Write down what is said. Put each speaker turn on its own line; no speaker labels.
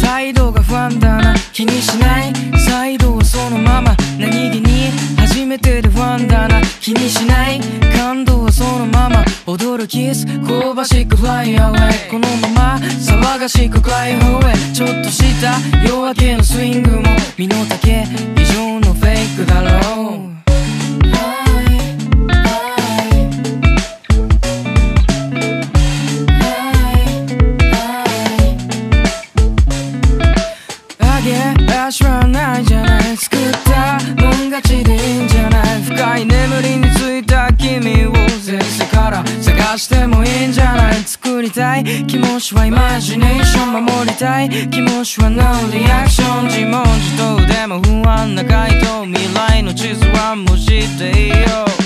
態度が不安だな。気にしない。サイドはそのまま。何気に。初めてで不安だな。気にしない。感動はそのまま。踊るキス香ばしくフライ away このまま騒がしくクライ away ちょっとした夜明けのスイングも。身の丈足はないじゃない。作ったもん勝ちでいいんじゃない。深い眠りについた君を前世から探してもいいんじゃない。作りたい。気持ちはイマジネーション守りたい。気持ちは No リアクション自問自答でも不安な回答未来の地図はもう知っていよ。